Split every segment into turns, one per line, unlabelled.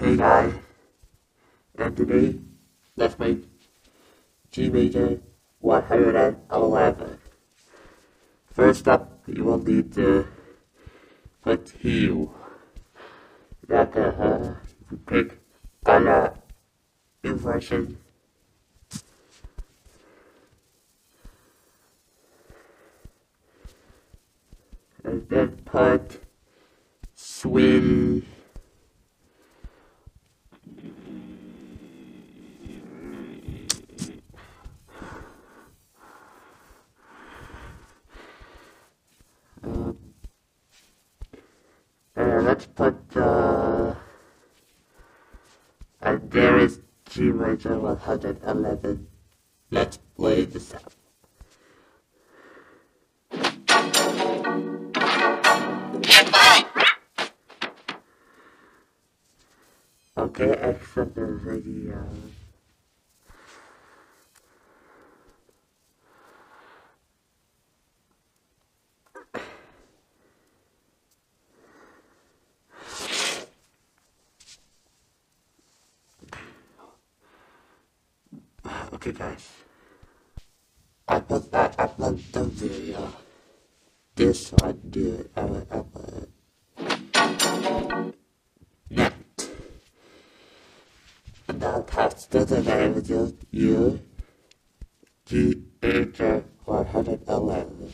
Hey guys, and today, let's make G major 111. First up, you will need to put heel. That uh, pick color inversion. And then put swing. Let's put uh, and there is G major 111. Let's play this out. Okay, except the video. Okay, guys. I put that upload the video. This one, do I will upload. Net. And I'll text the name with you. G H 111.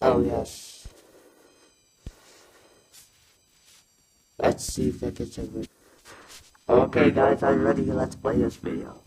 Oh, yes. Let's see if that gets over. Okay, guys, I'm ready. Let's play this video.